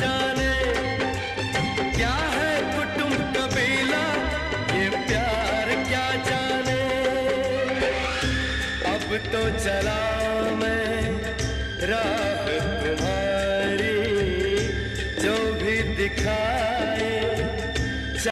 जाने क्या है कुटुंब कबीला? ये प्यार क्या जाने? अब तो चला मैं राह तुम्हारी, जो भी दिखा